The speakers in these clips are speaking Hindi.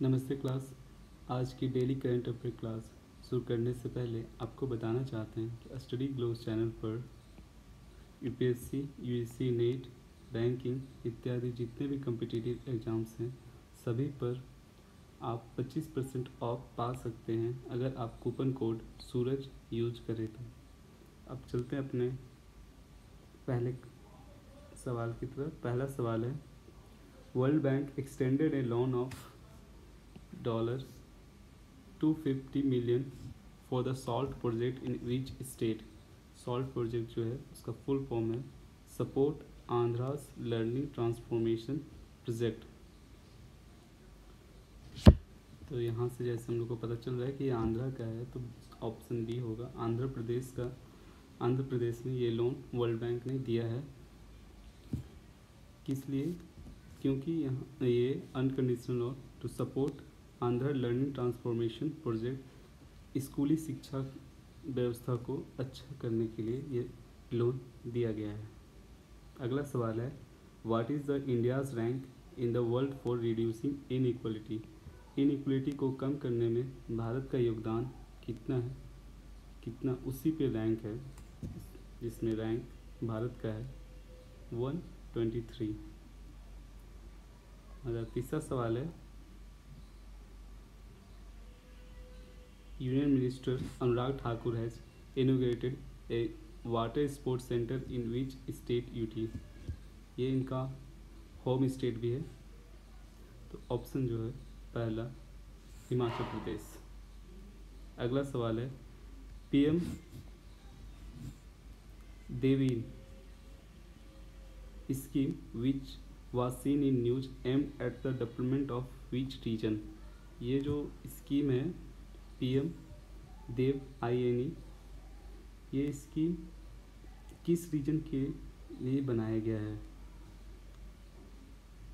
नमस्ते क्लास। आज की डेली करंट अफेयर क्लास शुरू करने से पहले आपको बताना चाहते हैं कि स्टडी ग्लोव चैनल पर यूपीएससी यूएससी नेट बैंकिंग इत्यादि जितने भी कम्पिटिटिव एग्ज़ाम्स हैं, सभी पर आप 25 परसेंट ऑफ़ पा सकते हैं अगर आप कूपन कोड सूरज यूज़ करें तो। अब चलते हैं अपने पहले सवाल की तरफ़। पहला सवाल है World Bank extended a loan of 250 million for the SALT project in which state SALT project जो है, उसका फुल फॉर्म है support Andhra's learning transformation project तो यहाँ से जैसे हम लोग को पता चल रहा है कि आंध्रा का है तो ऑप्शन बी होगा आंध्र प्रदेश का। आंध्र प्रदेश में ये लोन वर्ल्ड बैंक ने दिया है। किस लिए? क्योंकि यहाँ ये unconditional loan to support Andhra learning transformation project स्कूली शिक्षा व्यवस्था को अच्छा करने के लिए ये लोन दिया गया है। अगला सवाल है what is the India's rank in the world for reducing inequality inequality को कम करने में भारत का योगदान कितना है? कितना उसी पे रैंक है, जिसमें रैंक भारत का है? वन ट्वेंटी थ्री तीसरा सवाल है union minister Anurag Thakur has inaugurated a water sports centre in which state UT ये इनका होम स्टेट भी है। तो ऑप्शन जो है, पहला हिमाचल प्रदेश। अगला सवाल है PM DevINE scheme which was seen in news aim at the development of which region ये जो स्कीम है PM, Dev I N E ये स्कीम किस रीजन के लिए बनाया गया है?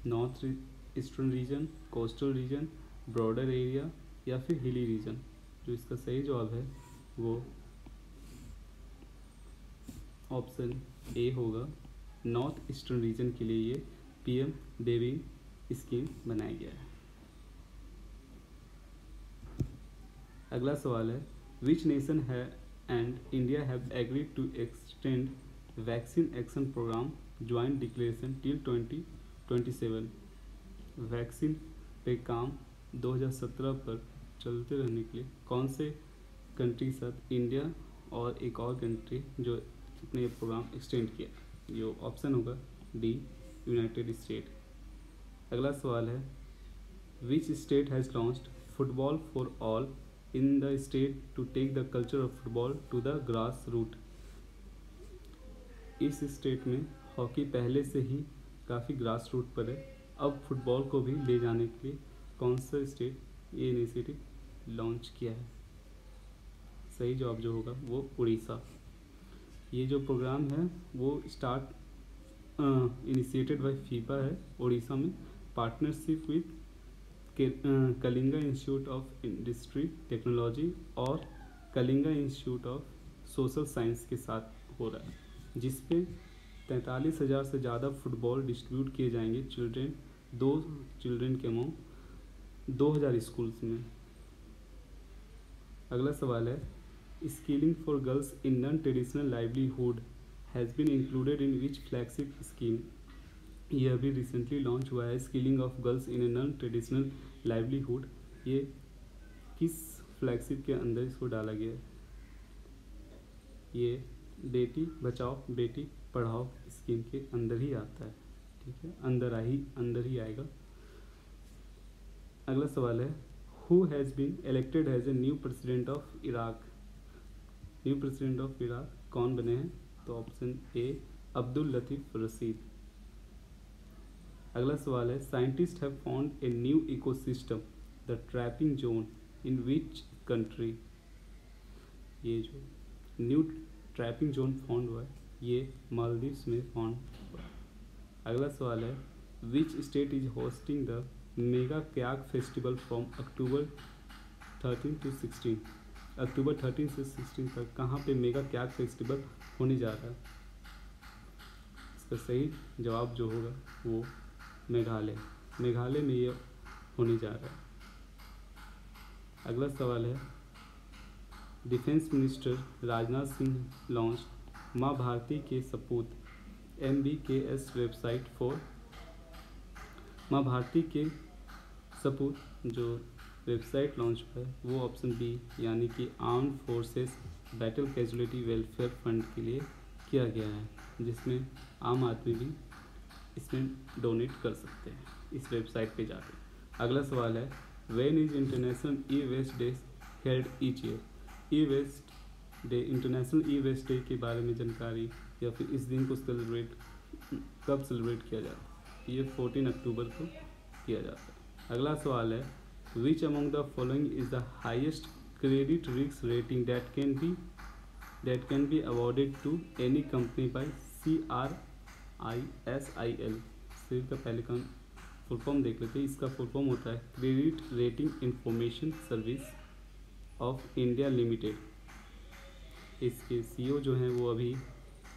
North eastern region, coastal region, border area या फिर हिली रीजन? जो इसका सही जवाब है, वो ऑप्शन ए होगा। नॉर्थ ईस्टर्न रीजन के लिए ये पीएम, देवी स्कीम बनाया गया है। अगला सवाल है विच नेशन है and India have agreed to extend vaccine action programme joint declaration till twenty twenty seven vaccine पे काम 2017 पर चलते रहने के लिए कौन से कंट्री साथ इंडिया और एक और कंट्री जो अपने प्रोग्राम एक्सटेंड किया? जो ऑप्शन होगा डी यूनाइटेड स्टेट अगला सवाल है which state has launched football for all in the state to take the culture of football to the grass root इस स्टेट में हॉकी पहले से ही काफ़ी ग्रास रूट पर है। अब फुटबॉल को भी ले जाने के लिए कौन सा स्टेट ये इनिशिएटिव लॉन्च किया है? सही जवाब जो होगा वो उड़ीसा। ये जो प्रोग्राम है वो स्टार्ट इनिशिएटेड बाय फीफा है उड़ीसा में। Partnership with Kalinga institute of industry technology और Kalinga institute of social science के साथ हो रहा है जिसपे तैंतालीस हज़ार से ज़्यादा फुटबॉल डिस्ट्रीब्यूट किए जाएँगे चिल्ड्रेन, दो चिल्ड्रेन के अमाउंट दो हज़ार स्कूल्स में। अगला सवाल है, skilling for girls in non traditional livelihood has been included in which flagship scheme? ये अभी रिसेंटली लॉन्च हुआ है skilling of girls in a non traditional livelihood ये किस फ्लैगशिप के अंदर इसको डाला गया है? ये बेटी बचाओ, बेटी पढ़ाओ स्कीम के अंदर ही आता है, ठीक है? अंदर आ ही अंदर ही आएगा। अगला सवाल है who has been elected as a new president of Iraq new president of Iraq कौन बने हैं? तो ऑप्शन ए अब्दुल लतीफ़ रसीद अगला सवाल है scientist have found a new ecosystem the trapping zone in which country ये जो न्यू ट्रैपिंग जोन फाउंड हुआ है, ये मालदीव्स में फाउंड हुआ अगला सवाल है which state is hosting the mega kayak festival from October thirteen to sixteen October thirteen से सिक्सटीन तक कहाँ पे मेगा क्याक फेस्टिवल होने जा रहा है? इसका सही जवाब जो होगा वो मेघालय। मेघालय में ये होने जा रहा है। अगला सवाल है। Defence minister Rajnath Singh launch Maa Bharati के सपूत M B K S website for Maa Bharati के सपूत, जो वेबसाइट लॉन्च हुआ है वो ऑप्शन बी, यानी कि arm forces battle casualty welfare fund के लिए किया गया है, जिसमें आम आदमी भी इसमें डोनेट कर सकते हैं, इस वेबसाइट पे जाकर अगला सवाल है when is international e waste day held each year e waste day international e waste day के बारे में जानकारी या फिर इस दिन को सेलिब्रेट कब सेलिब्रेट किया जाता है? ये फोर्टीन अक्टूबर को किया जाता है। अगला सवाल है which among the following is the highest credit risk rating that can be that can be awarded to any company by C R I S I L सिर्फ़ का पहले का फुल फॉर्म देख लेते हैं। इसका फुल फॉर्म होता है credit rating information service of India limited इसके सीईओ जो हैं वो अभी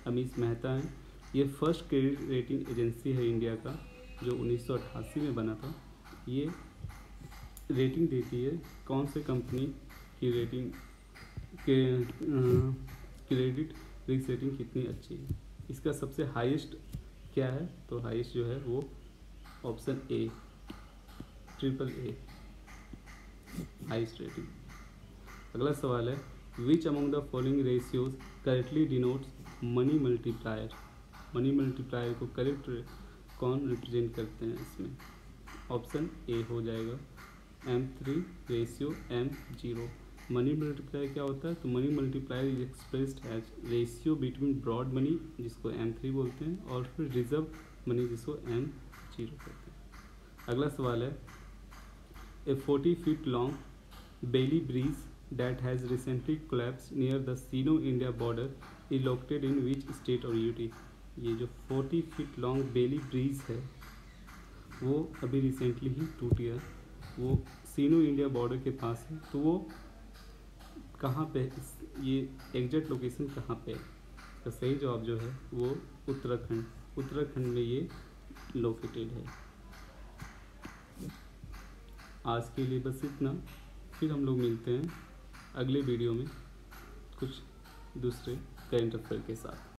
अमीश मेहता हैं। ये फ़र्स्ट क्रेडिट रेटिंग एजेंसी है इंडिया का, जो उन्नीस सौ अट्ठासी में बना था। ये रेटिंग देती है कौन से कंपनी की रेटिंग के क्रेडिट रिस्क रेटिंग कितनी अच्छी है। इसका सबसे हाईएस्ट क्या है? तो हाईएस्ट जो है वो option A triple A highest rating अगला सवाल है which among the following ratios correctly denotes money multiplier money multiplier को करेक्ट कौन रिप्रेजेंट करते हैं इसमें? ऑप्शन ए हो जाएगा M three ratio M zero money multiplier क्या होता है? तो money multiplier is expressed as ratio between broad money जिसको एम थ्री बोलते हैं, और फिर रिज़र्व मनी जिसको एम ज़ीरो कहते हैं। अगला सवाल है a forty feet long Bailey bridge that has recently collapsed near the Sino India border is located in which state और यूटी ये जो 40 फीट लॉन्ग बेली ब्रिज है, वो अभी रिसेंटली ही टूट गया वो सीनो इंडिया बॉर्डर के पास है तो वो कहाँ पे, इस, ये एग्जैक्ट लोकेशन कहाँ पे तो सही जवाब जो है, वो उत्तराखंड उत्तराखंड में ये लोकेटेड है। आज के लिए बस इतना। फिर हम लोग मिलते हैं अगले वीडियो में कुछ दूसरे करेंट अफेयर के साथ।